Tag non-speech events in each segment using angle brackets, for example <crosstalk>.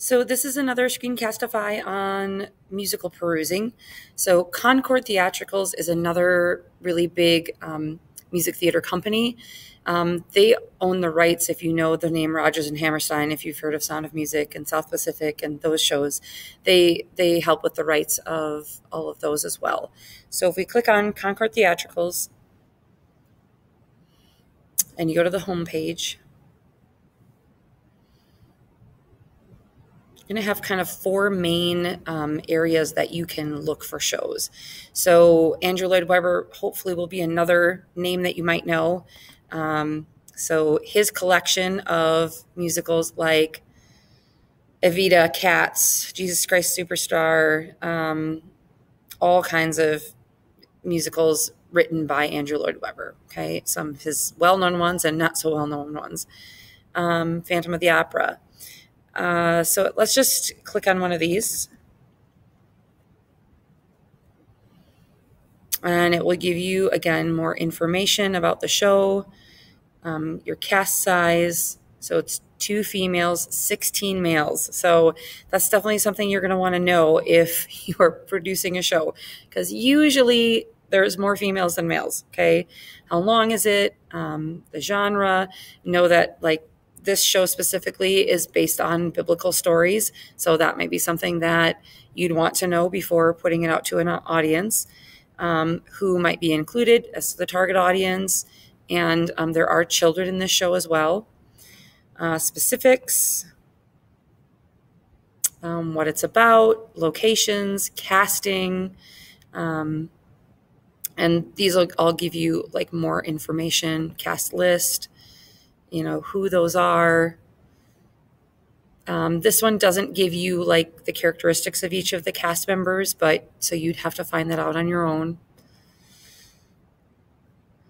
So this is another Screencastify on musical perusing. So Concord Theatricals is another really big um, music theater company. Um, they own the rights, if you know the name Rodgers and Hammerstein, if you've heard of Sound of Music and South Pacific and those shows, they they help with the rights of all of those as well. So if we click on Concord Theatricals and you go to the home page, going to have kind of four main um, areas that you can look for shows. So Andrew Lloyd Webber hopefully will be another name that you might know. Um, so his collection of musicals like Evita, Cats, Jesus Christ Superstar, um, all kinds of musicals written by Andrew Lloyd Webber. Okay, some of his well-known ones and not so well-known ones. Um, Phantom of the Opera. Uh, so let's just click on one of these. And it will give you, again, more information about the show, um, your cast size. So it's two females, 16 males. So that's definitely something you're going to want to know if <laughs> you are producing a show because usually there's more females than males. Okay. How long is it? Um, the genre. Know that like this show specifically is based on biblical stories. So that might be something that you'd want to know before putting it out to an audience. Um, who might be included as the target audience. And um, there are children in this show as well. Uh, specifics, um, what it's about, locations, casting. Um, and these will all give you like more information, cast list, you know, who those are. Um, this one doesn't give you like the characteristics of each of the cast members, but so you'd have to find that out on your own.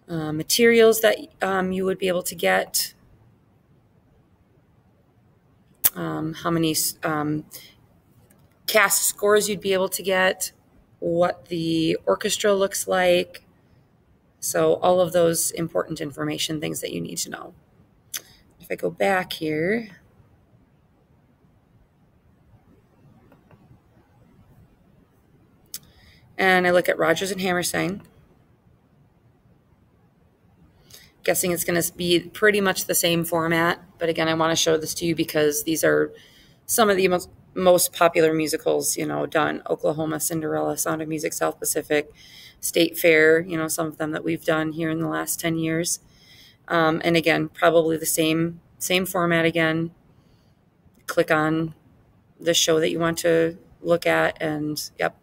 Uh, materials that um, you would be able to get. Um, how many um, cast scores you'd be able to get, what the orchestra looks like. So all of those important information, things that you need to know if I go back here, and I look at Rodgers and Hammerstein, guessing it's going to be pretty much the same format. But again, I want to show this to you because these are some of the most, most popular musicals, you know, done. Oklahoma, Cinderella, Sound of Music, South Pacific, State Fair, you know, some of them that we've done here in the last 10 years. Um, and again, probably the same same format again. Click on the show that you want to look at, and yep,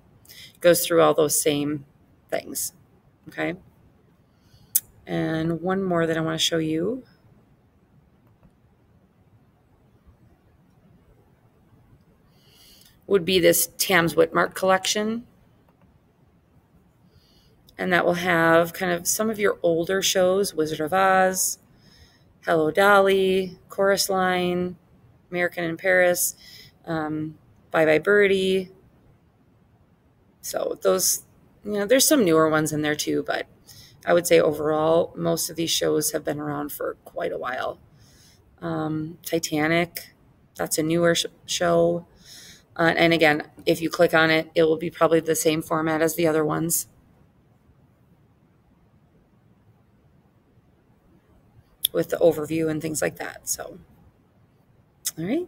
goes through all those same things. Okay. And one more that I want to show you. Would be this Tams Witmark collection and that will have kind of some of your older shows Wizard of Oz, Hello Dolly, Chorus Line, American in Paris, um, Bye Bye Birdie. So those, you know, there's some newer ones in there too, but I would say overall, most of these shows have been around for quite a while. Um, Titanic, that's a newer sh- show. Uh, and again, if you click on it, it will be probably the same format as the other ones. With the overview and things like that. So, all right.